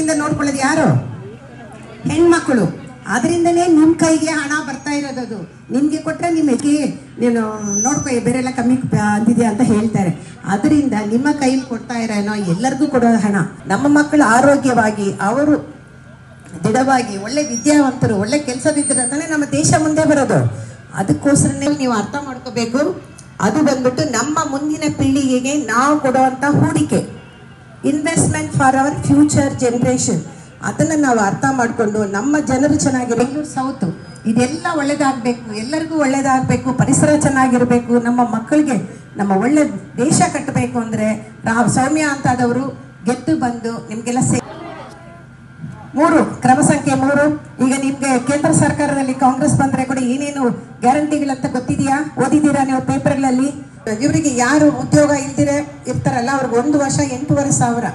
ಇಂದ ನೋಡ್ಕೊಳ್ಳೋದು ಯಾರು? ಹೆಣ್ಮಕ್ಳು. ಅದರಿಂದನೇ ನಿಮ್ಮ ಕೈಗೆ ಹಣ ಬರ್ತಾ ಇರೋದದು ನಿಮ್ಗೆ ಕೊಟ್ರೆ ನಿಮಗೆ, ನೀನು ನೋಡ್ಕೊ, ಬೇರೆಲ್ಲ ಕಮ್ಮಿ ಅಂದಿದ್ಯಾ ಅಂತ ಹೇಳ್ತಾರೆ. ಅದರಿಂದ ನಿಮ್ಮ ಕೈಲಿ ಕೊಡ್ತಾ ಇರೋನೋ ಎಲ್ಲರಿಗೂ ಕೊಡೋ ಹಣ, ನಮ್ಮ ಮಕ್ಕಳು ಆರೋಗ್ಯವಾಗಿ, ಅವರು ದೃಢವಾಗಿ, ಒಳ್ಳೆ ವಿದ್ಯಾವಂತರು, ಒಳ್ಳೆ ಕೆಲಸದಿದ್ದರೆ ತಾನೇ ನಮ್ಮ ದೇಶ ಮುಂದೆ ಬರೋದು. ಅದಕ್ಕೋಸ್ಕರನೇ ನೀವು ಅರ್ಥ ಮಾಡ್ಕೋಬೇಕು. ಅದು ಬಂದ್ಬಿಟ್ಟು ನಮ್ಮ ಮುಂದಿನ ಪೀಳಿಗೆಗೆ ನಾವು ಕೊಡುವಂತ ಹೂಡಿಕೆ. Investment for our future generation. ಅದನ್ನು ನಾವು ಅರ್ಥ ಮಾಡಿಕೊಂಡು ನಮ್ಮ ಜನರು ಚೆನ್ನಾಗಿ ಬೆಂಗಳೂರು ಸೌತ್. ಇದೆಲ್ಲ ಒಳ್ಳೇದಾಗಬೇಕು. ಎಲ್ಲರಿಗೂ ಒಳ್ಳೇದಾಗಬೇಕು. ಪರಿಸರ ಚೆನ್ನಾಗಿರಬೇಕು. ನಮ್ಮ ಮಕ್ಕಳಿಗೆ ನಮ್ಮ ಒಳ್ಳೆ ದೇಶ ಕಟ್ಟಬೇಕು ಅಂದ್ರೆ ರಾವ್ ಸೌಮ್ಯ ಅಂತಾದವರು ಗೆದ್ದು ಬಂದು ನಿಮಗೆಲ್ಲ ಸೇ ಮೂರು, ಕ್ರಮ ಸಂಖ್ಯೆ ಮೂರು. ಈಗ ನಿಮಗೆ ಕೇಂದ್ರ ಸರ್ಕಾರದಲ್ಲಿ ಕಾಂಗ್ರೆಸ್ ಬಂದ್ರೆ ಏನೇನು ಗ್ಯಾರಂಟಿಗಳಂತ ಗೊತ್ತಿದೆಯಾ? ಓದಿದ್ದೀರಾ ನೀವು ಪೇಪರ್ಗಳಲ್ಲಿ? ಇವರಿಗೆ ಯಾರು ಉದ್ಯೋಗ ಇಲ್ದಿರೆ ಇರ್ತಾರಲ್ಲ, ಅವ್ರಿಗೆ ಒಂದು ವರ್ಷ ಎಂಟೂವರೆ ಸಾವಿರ.